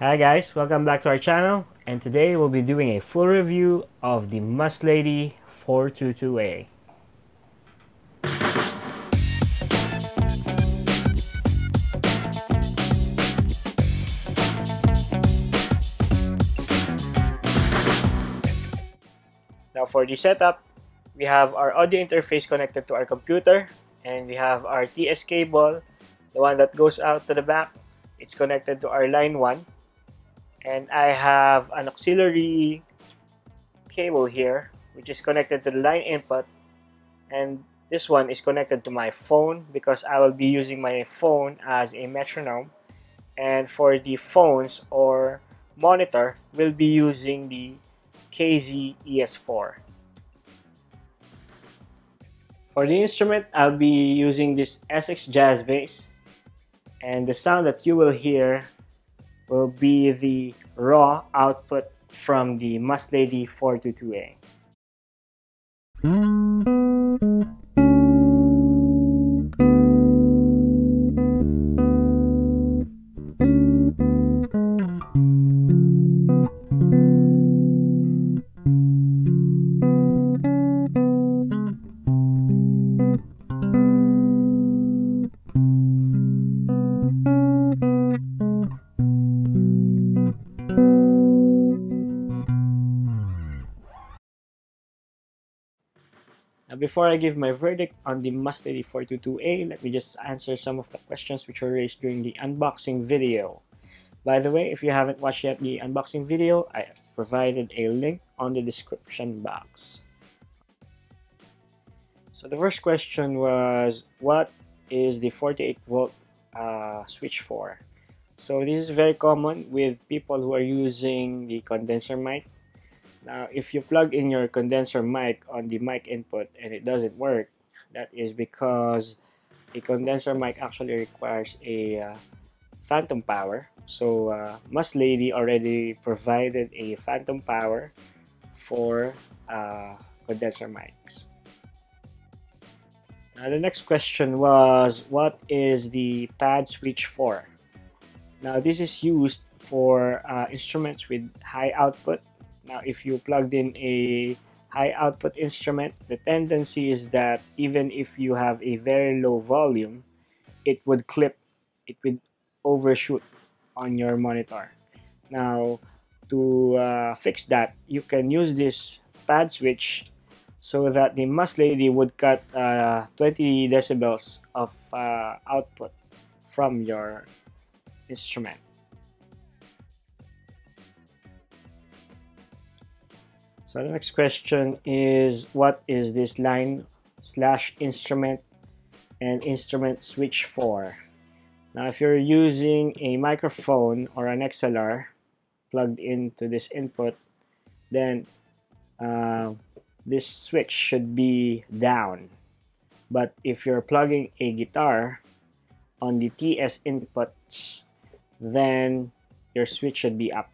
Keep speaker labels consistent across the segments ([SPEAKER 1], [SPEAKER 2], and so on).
[SPEAKER 1] Hi guys, welcome back to our channel and today we'll be doing a full review of the Muslady 422A. Now for the setup, we have our audio interface connected to our computer and we have our TS cable, the one that goes out to the back. It's connected to our line 1 and I have an auxiliary cable here which is connected to the line input. And this one is connected to my phone because I will be using my phone as a metronome. And for the phones or monitor we'll be using the KZ ES4 for the instrument I'll be using this Essex Jazz Bass. And the sound that you will hear will be the raw output from the Muslady 422A. Now, before I give my verdict on the Muslady 422A, let me just answer some of the questions which were raised during the unboxing video. By the way, if you haven't watched yet the unboxing video, I provided a link on the description box. So the first question was, what is the 48 volt uh, switch for? So this is very common with people who are using the condenser mic now, if you plug in your condenser mic on the mic input and it doesn't work, that is because a condenser mic actually requires a uh, phantom power. So, uh, Muslady already provided a phantom power for uh, condenser mics. Now, the next question was, what is the pad switch for? Now, this is used for uh, instruments with high output now, if you plugged in a high output instrument, the tendency is that even if you have a very low volume, it would clip, it would overshoot on your monitor. Now, to uh, fix that, you can use this pad switch so that the Muslady would cut uh, 20 decibels of uh, output from your instrument. So the next question is what is this line slash instrument and instrument switch for? Now if you're using a microphone or an XLR plugged into this input, then uh, this switch should be down. But if you're plugging a guitar on the TS inputs, then your switch should be up.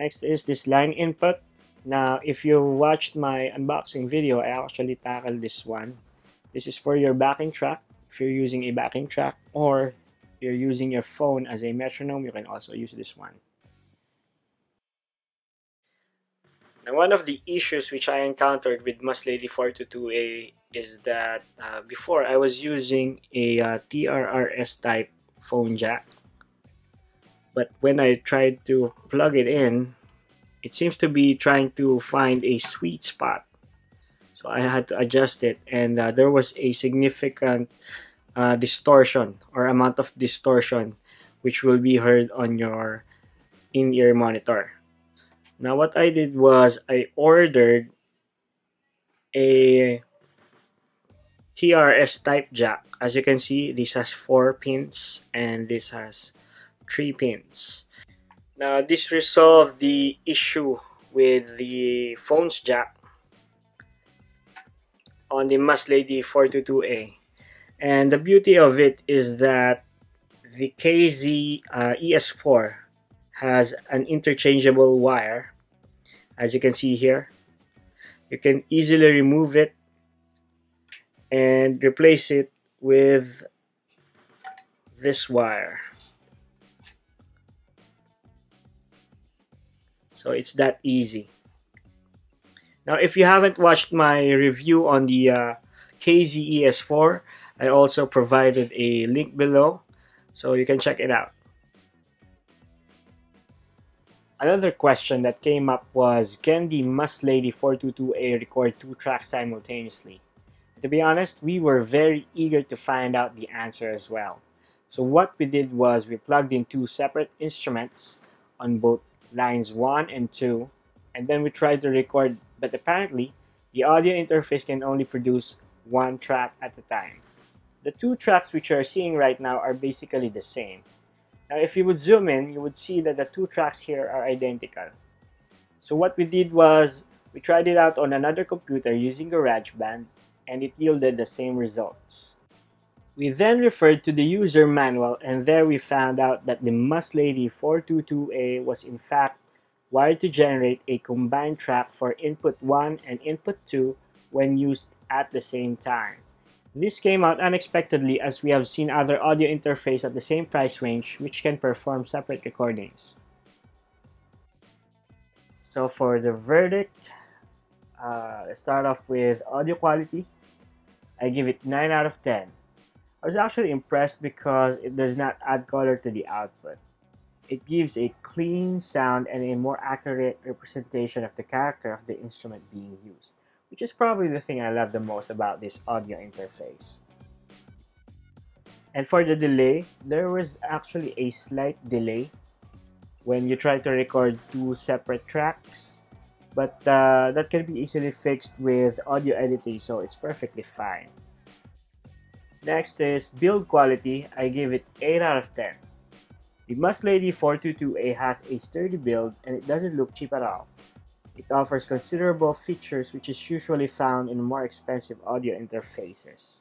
[SPEAKER 1] Next is this line input. Now, if you watched my unboxing video, I actually tackled this one. This is for your backing track. If you're using a backing track or you're using your phone as a metronome, you can also use this one. Now, one of the issues which I encountered with Muslady 422A is that uh, before I was using a uh, TRRS type phone jack but when I tried to plug it in it seems to be trying to find a sweet spot. So I had to adjust it and uh, there was a significant uh, distortion or amount of distortion which will be heard on your in-ear monitor. Now what I did was I ordered a TRS type jack. As you can see this has four pins and this has three pins. Now this resolved the issue with the phone's jack on the Muslady 422A. And the beauty of it is that the KZ uh, ES4 has an interchangeable wire as you can see here. You can easily remove it and replace it with this wire. So it's that easy. Now, if you haven't watched my review on the uh, KZES4, I also provided a link below, so you can check it out. Another question that came up was, can the Muslady 422A record two tracks simultaneously? To be honest, we were very eager to find out the answer as well. So what we did was we plugged in two separate instruments on both lines 1 and 2 and then we tried to record but apparently the audio interface can only produce one track at a time. The two tracks which you are seeing right now are basically the same. Now if you would zoom in, you would see that the two tracks here are identical. So what we did was, we tried it out on another computer using GarageBand, and it yielded the same results. We then referred to the user manual and there we found out that the Muslady 422A was in fact wired to generate a combined track for input 1 and input 2 when used at the same time. This came out unexpectedly as we have seen other audio interface at the same price range which can perform separate recordings. So for the verdict, uh, start off with audio quality. I give it 9 out of 10. I was actually impressed because it does not add color to the output. It gives a clean sound and a more accurate representation of the character of the instrument being used which is probably the thing I love the most about this audio interface. And for the delay, there was actually a slight delay when you try to record two separate tracks, but uh, that can be easily fixed with audio editing, so it's perfectly fine. Next is build quality, I give it 8 out of 10. The Muslady 422A has a sturdy build and it doesn't look cheap at all. It offers considerable features which is usually found in more expensive audio interfaces.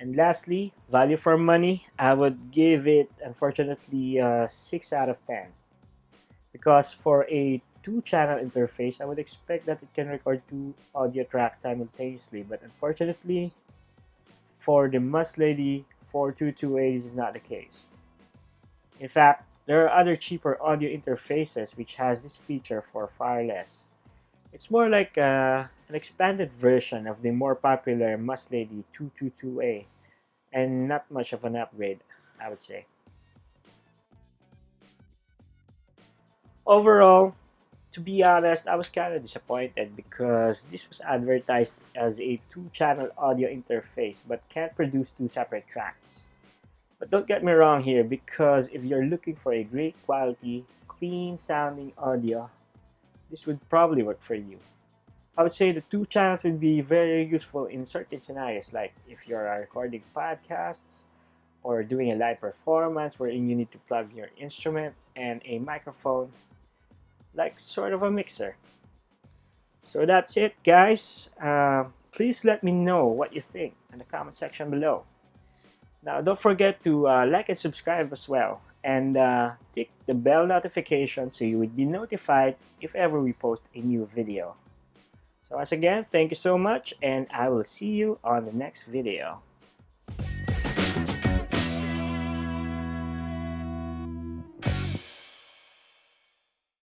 [SPEAKER 1] And lastly, value for money, I would give it unfortunately uh, 6 out of 10. Because for a two-channel interface, I would expect that it can record two audio tracks simultaneously. But unfortunately, for the Muslady 422A, this is not the case. In fact, there are other cheaper audio interfaces which has this feature for far less. It's more like uh, an expanded version of the more popular Muslady 222A and not much of an upgrade, I would say. Overall, to be honest, I was kind of disappointed because this was advertised as a two-channel audio interface but can't produce two separate tracks. But don't get me wrong here because if you're looking for a great quality, clean sounding audio, this would probably work for you. I would say the two channels would be very useful in certain scenarios like if you're recording podcasts or doing a live performance wherein you need to plug your instrument and a microphone like sort of a mixer. So that's it guys. Uh, please let me know what you think in the comment section below. Now, don't forget to uh, like and subscribe as well. And uh, click the bell notification so you would be notified if ever we post a new video. So once again, thank you so much and I will see you on the next video.